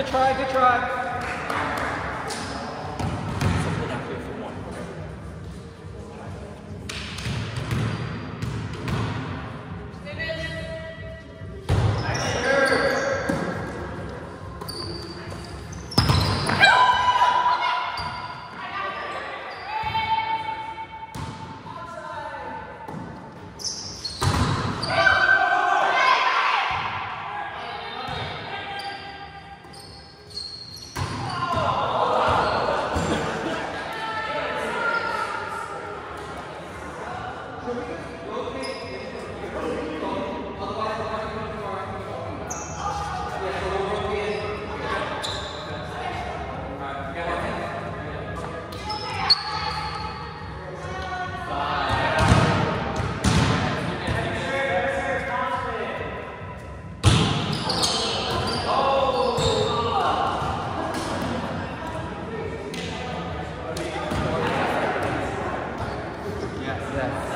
Good try, good try. Yes.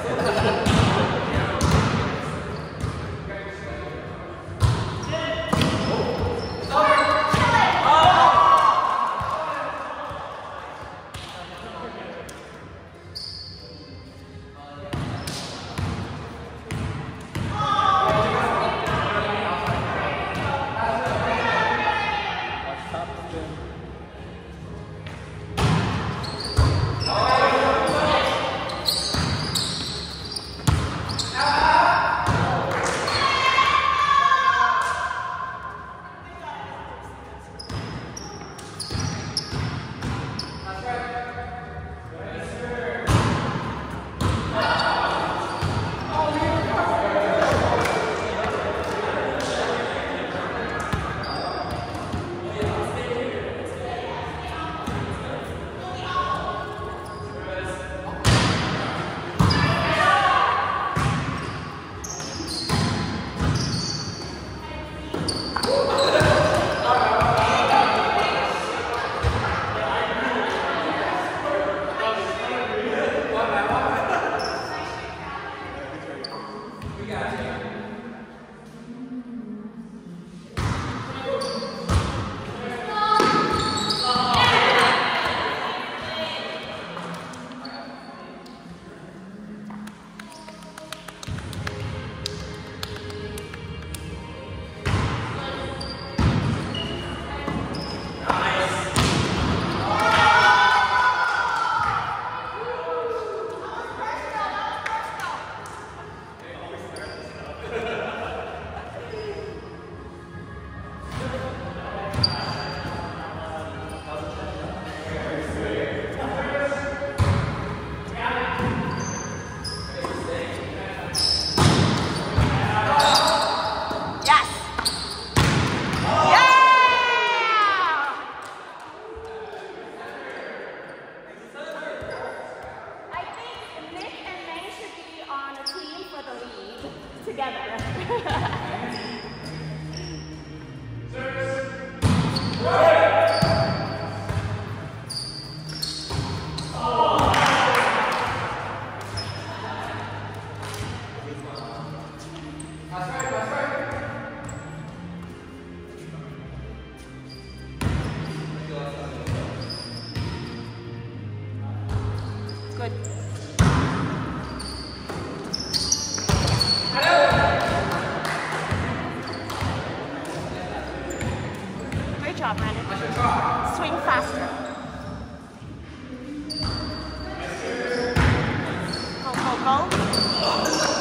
Go,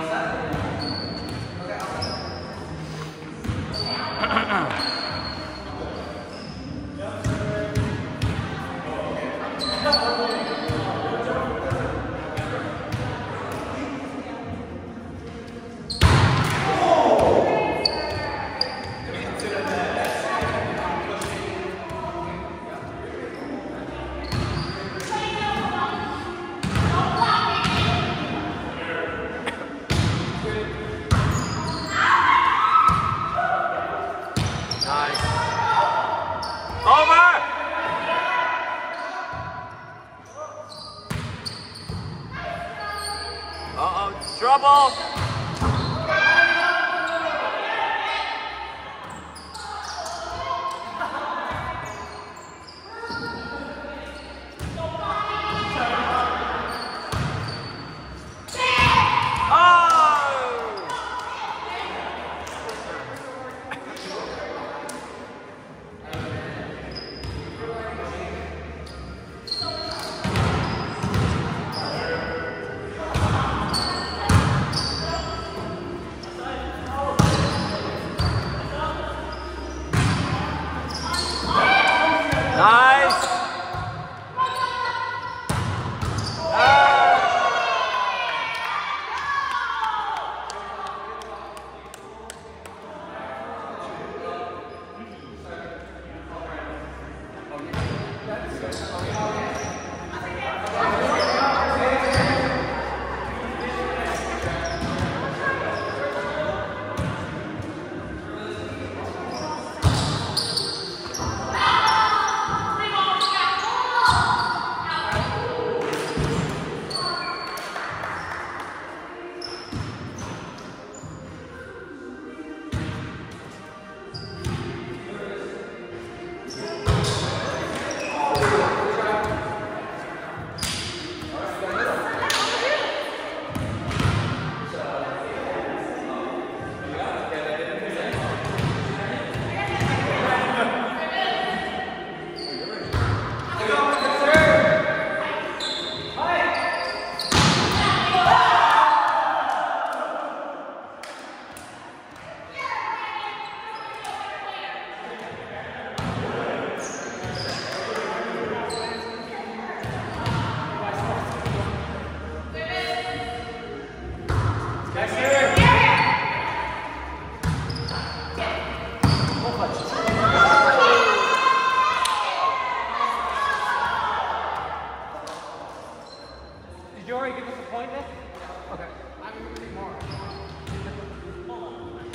pasar. Over! Uh-oh, trouble!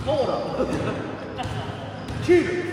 ゴール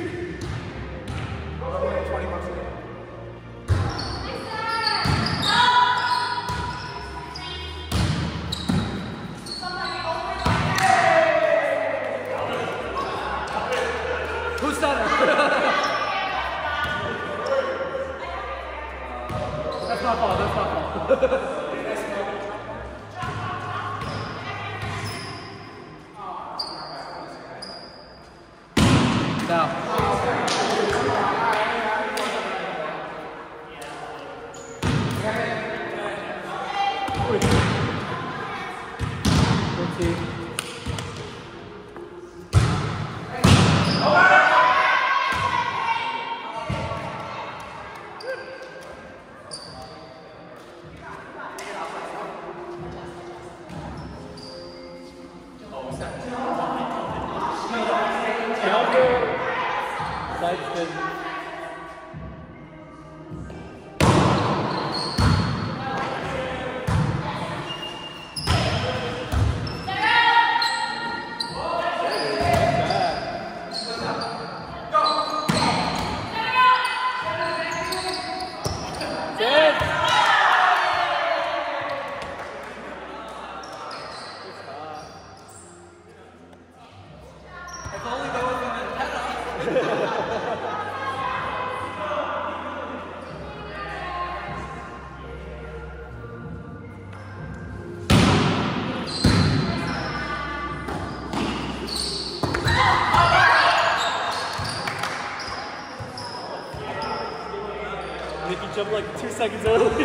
Jumped like two seconds early.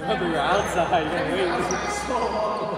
Remember, you're outside. You gotta wait. XXX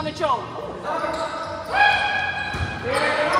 Gonna Joe. Yeah,